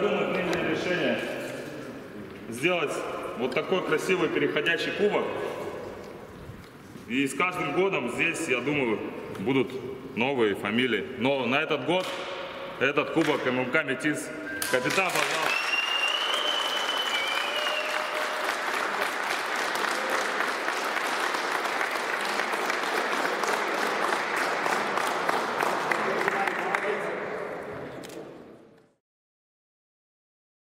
Думаю, приняли решение сделать вот такой красивый переходящий кубок. И с каждым годом здесь, я думаю, будут новые фамилии. Но на этот год этот кубок ММК «Метис». Капитан, пожалуйста.